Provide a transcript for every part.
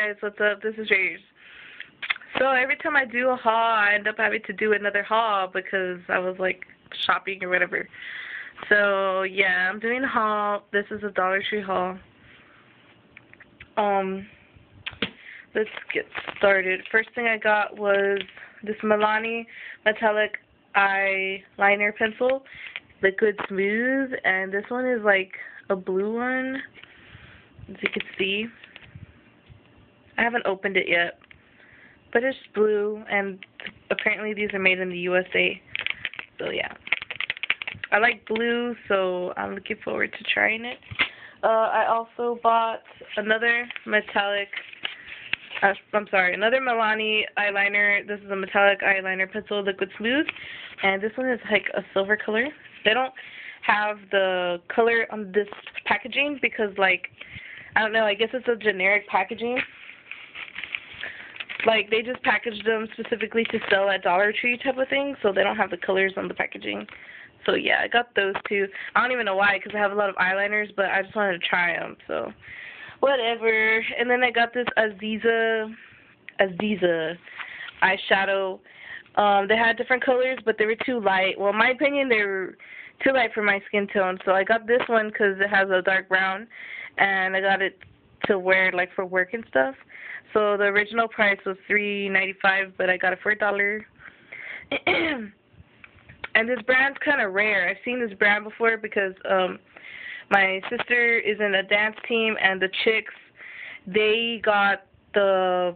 guys, what's up? This is Rage. So every time I do a haul, I end up having to do another haul because I was like shopping or whatever. So yeah, I'm doing a haul. This is a Dollar Tree haul. Um, let's get started. First thing I got was this Milani metallic eyeliner pencil, liquid smooth, and this one is like a blue one, as you can see. I haven't opened it yet, but it's blue, and apparently these are made in the USA. So yeah, I like blue, so I'm looking forward to trying it. Uh, I also bought another metallic. Uh, I'm sorry, another Milani eyeliner. This is a metallic eyeliner pencil, liquid smooth, and this one is like a silver color. They don't have the color on this packaging because, like, I don't know. I guess it's a generic packaging like they just packaged them specifically to sell at Dollar Tree type of thing, so they don't have the colors on the packaging. So yeah, I got those two. I don't even know why, because I have a lot of eyeliners, but I just wanted to try them. So whatever. And then I got this Aziza, Aziza eyeshadow. Um, they had different colors, but they were too light. Well, in my opinion, they were too light for my skin tone. So I got this one because it has a dark brown, and I got it to wear like for work and stuff. So the original price was three ninety five, but I got it for a dollar. and this brand's kind of rare. I've seen this brand before because um my sister is in a dance team, and the chicks they got the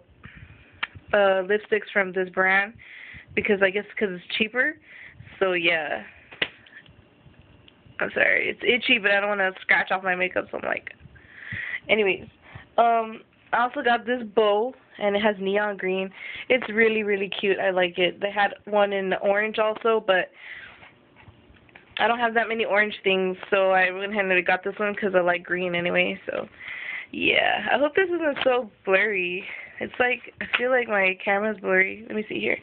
uh lipsticks from this brand because I guess because it's cheaper. So yeah. I'm sorry, it's itchy, but I don't want to scratch off my makeup, so I'm like. Anyways, um, I also got this bow, and it has neon green. It's really, really cute. I like it. They had one in orange also, but I don't have that many orange things, so I went ahead and got this one because I like green anyway. So, yeah. I hope this isn't so blurry. It's like, I feel like my camera's blurry. Let me see here.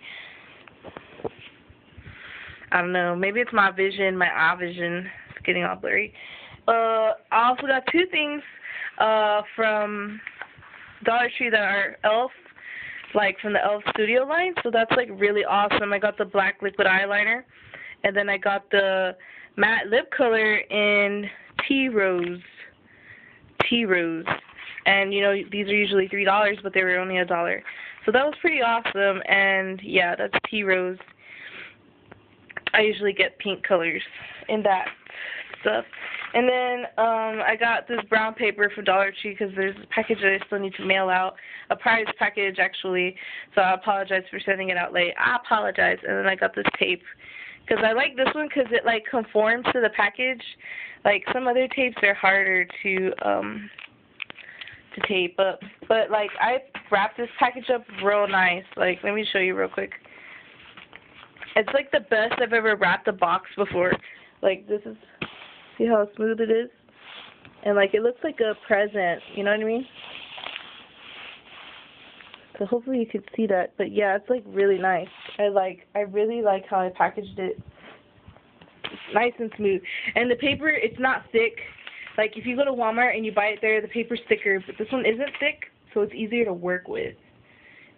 I don't know. Maybe it's my vision, my eye vision. It's getting all blurry. Uh, I also got two things uh, from Dollar Tree that are e.l.f. like from the e.l.f. Studio line. So that's like really awesome. I got the black liquid eyeliner, and then I got the matte lip color in tea rose. Tea rose, and you know these are usually three dollars, but they were only a dollar. So that was pretty awesome. And yeah, that's tea rose. I usually get pink colors in that stuff. And then um, I got this brown paper from Dollar Tree because there's a package that I still need to mail out, a prize package actually. So I apologize for sending it out late. I apologize. And then I got this tape because I like this one because it like conforms to the package. Like some other tapes are harder to um to tape up, but like I wrapped this package up real nice. Like let me show you real quick. It's like the best I've ever wrapped a box before. Like this is See how smooth it is? And like it looks like a present, you know what I mean? So hopefully you could see that. But yeah, it's like really nice. I like I really like how I packaged it. Nice and smooth. And the paper, it's not thick. Like if you go to Walmart and you buy it there, the paper's thicker, but this one isn't thick, so it's easier to work with.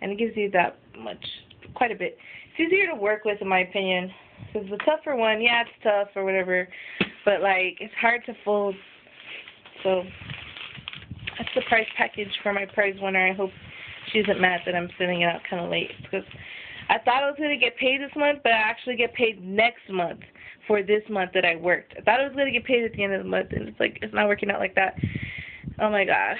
And it gives you that much, quite a bit. It's easier to work with in my opinion. Because the tougher one, yeah, it's tough or whatever, but like it's hard to fold. So that's the prize package for my prize winner. I hope she isn't mad that I'm sending it out kind of late because I thought I was gonna get paid this month, but I actually get paid next month for this month that I worked. I thought I was gonna get paid at the end of the month, and it's like it's not working out like that. Oh my god.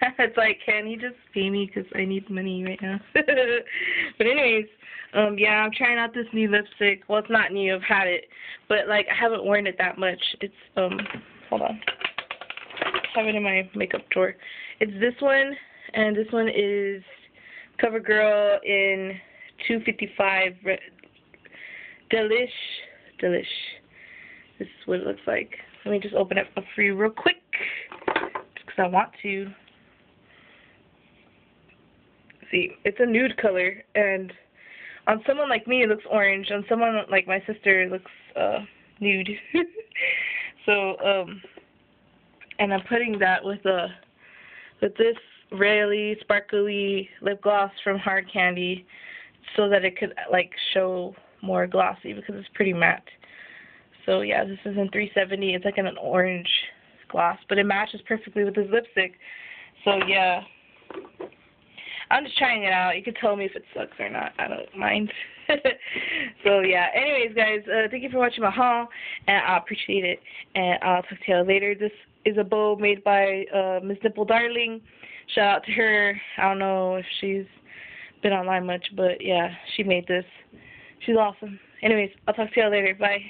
it's like, can you just pay me because I need money right now? but anyways, um, yeah, I'm trying out this new lipstick. Well, it's not new. I've had it, but like I haven't worn it that much. It's um, hold on. I have it in my makeup drawer. It's this one, and this one is CoverGirl in 255 Delish. Delish. This is what it looks like. Let me just open it up for you real quick, just because I want to. See, it's a nude color, and on someone like me, it looks orange. On someone like my sister, it looks uh, nude. so, um, and I'm putting that with a with this really sparkly lip gloss from Hard Candy so that it could like show more glossy because it's pretty matte. So yeah, this is in 370. It's like an orange gloss, but it matches perfectly with this lipstick. So yeah, I'm just trying it out. You can tell me if it sucks or not. I don't mind. so yeah. Anyways, guys, uh, thank you for watching my haul, and I appreciate it. And I'll talk to you later. This is a bow made by uh, Miss Dimple Darling. Shout out to her. I don't know if she's been online much, but yeah, she made this. She's awesome. Anyways, I'll talk to you later. Bye.